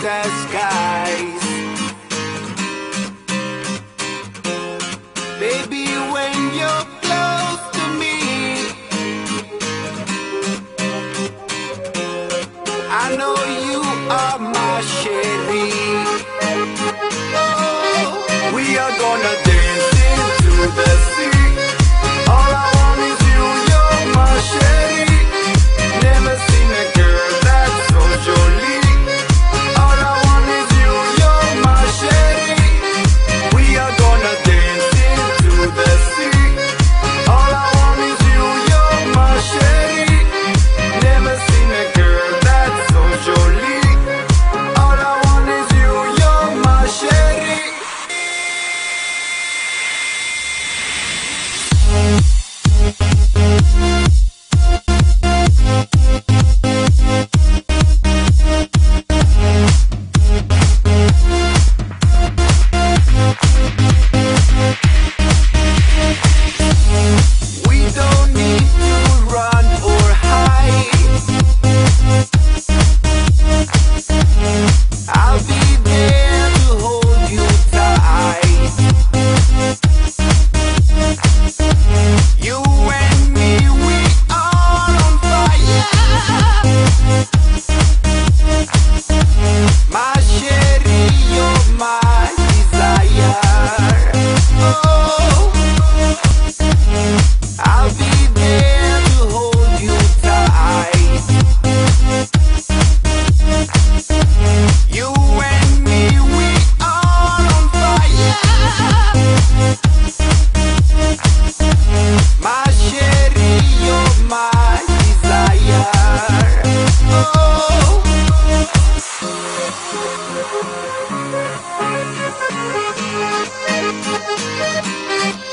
disguise. Baby, when you're close to me, I know you are Thank you.